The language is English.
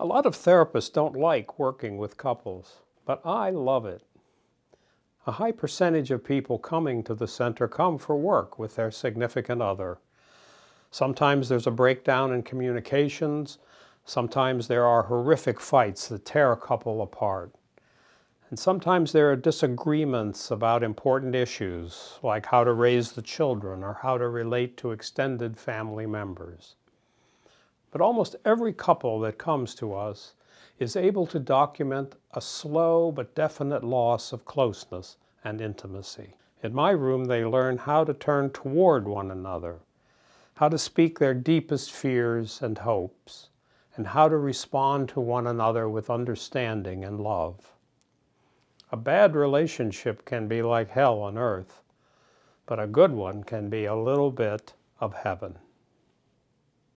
A lot of therapists don't like working with couples, but I love it. A high percentage of people coming to the center come for work with their significant other. Sometimes there's a breakdown in communications. Sometimes there are horrific fights that tear a couple apart. And sometimes there are disagreements about important issues, like how to raise the children or how to relate to extended family members. But almost every couple that comes to us is able to document a slow but definite loss of closeness and intimacy. In my room, they learn how to turn toward one another, how to speak their deepest fears and hopes, and how to respond to one another with understanding and love. A bad relationship can be like hell on earth, but a good one can be a little bit of heaven.